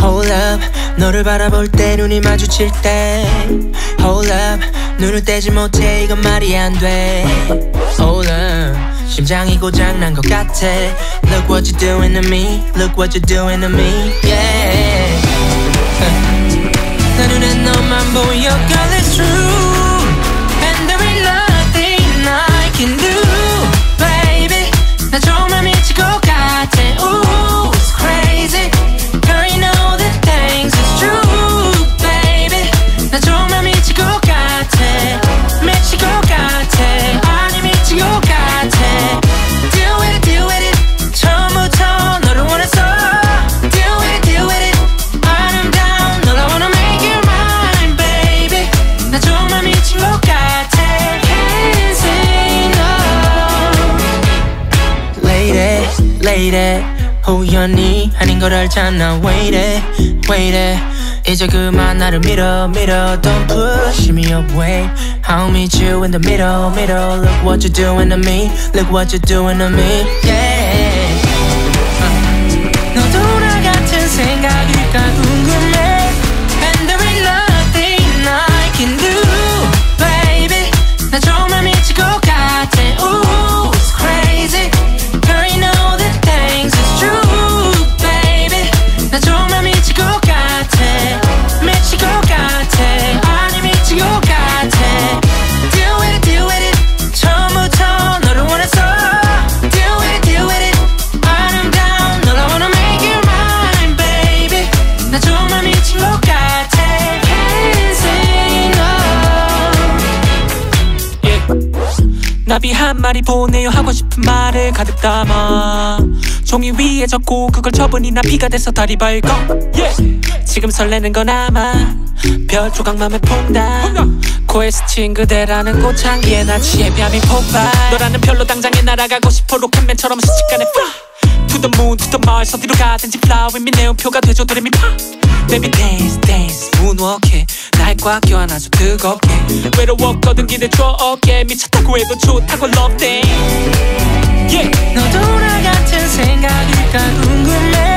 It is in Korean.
Hold up 너를 바라볼 때 눈이 마주칠 때 Hold up 눈을 떼지 못해 이건 말이 안돼 Hold up 심장이 고장난 것 같아 Look what you're doing to me Look what you're doing to me Yeah 내 눈에 너만 보여 Girl it's true nothing I can do Baby 나 정말 것같 Lady lady 우연히 아닌 걸 알잖아 Wait it wait it 이제 그만 나를 밀어 밀어 Don't push me away I'll meet you in the middle middle Look what you're doing to me Look what you're doing to me Yeah 나비 한 마리 보내요. 하고 싶은 말을 가득 담아. 종이 위에 적고 그걸 처분이 나 피가 돼서 다리 발고. yeah. 지금 설레는 건 아마 별 조각 맘에 폰다. 코에 스친 그대라는 꽃향기에 나 뺨이 폭발. 너라는 별로 당장에 날아가고 싶어. 로켓맨처럼 순식간에 fly To the moon, to the Mars. 어디로 가든지 fly with me. 내음표가 되죠 도레미파. Baby dance, dance, moonwalk 말과 교환 아주 뜨겁게. 외로웠거든 기대 줘 어깨 미쳤다고 해도 좋다고 love day. Yeah. 너 돌아 같은 생각일까? 궁금해.